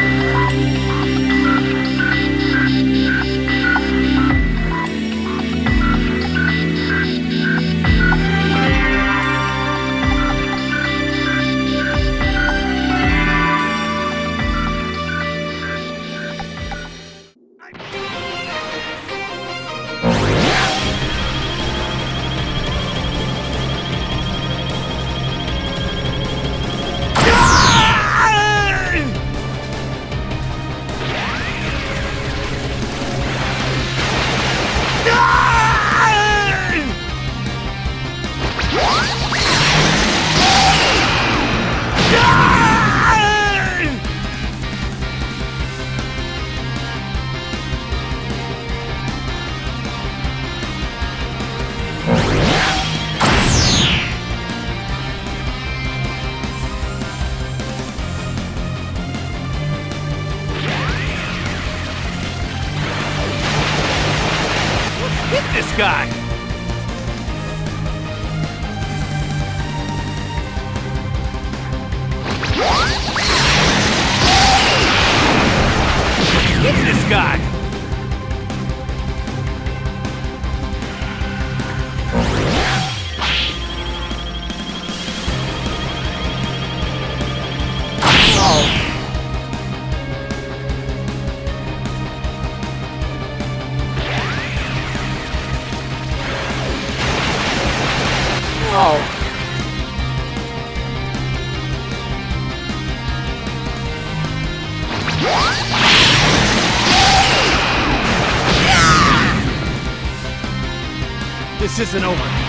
Música guy. this isn't over.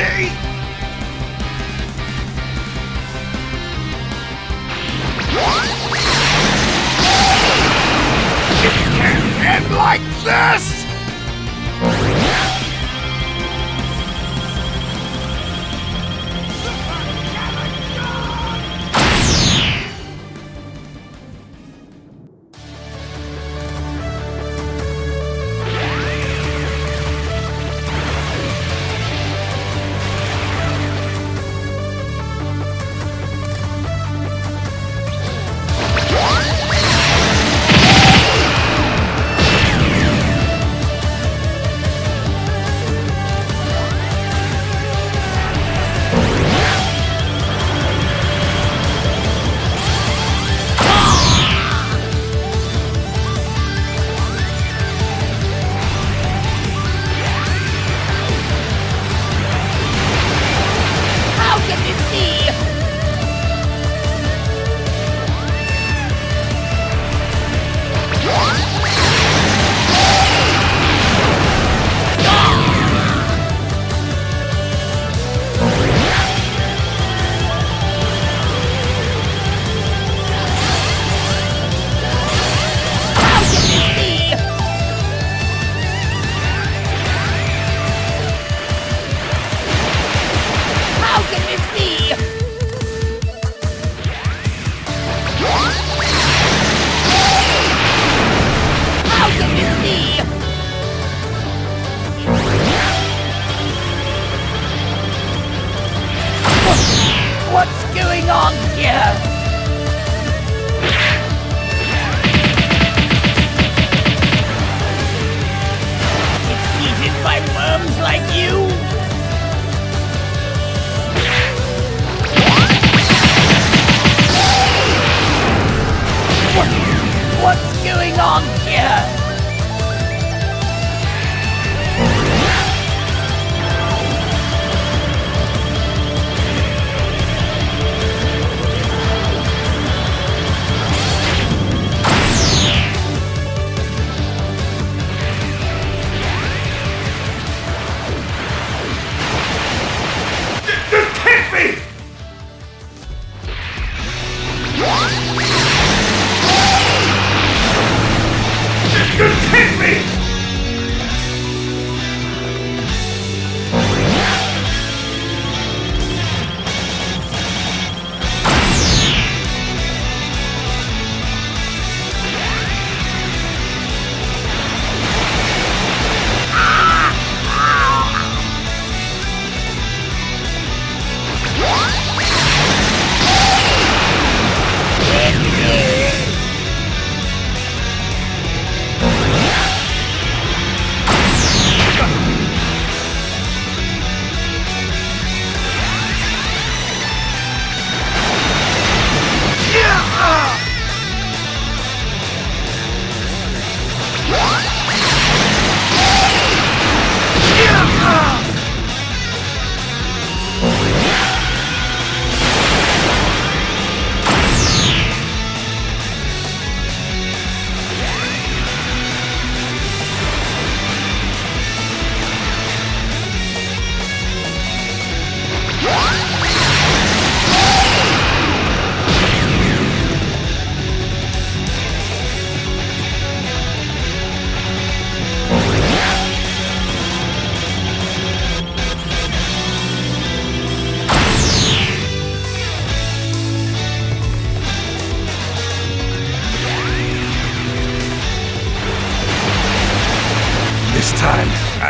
It can't end like this!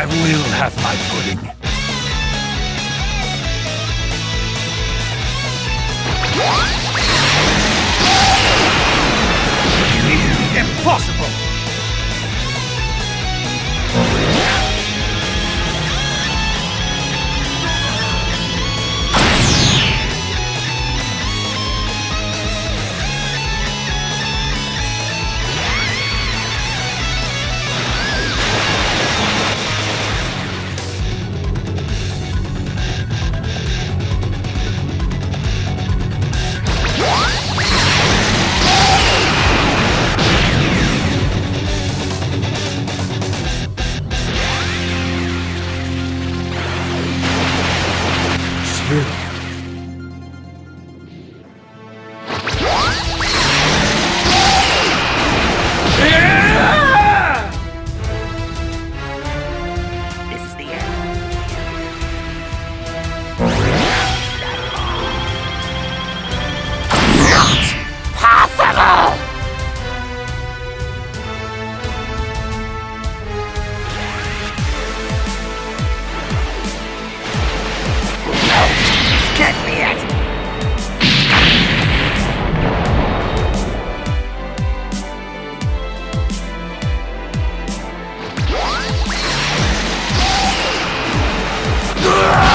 Will have my pudding. This Ugh!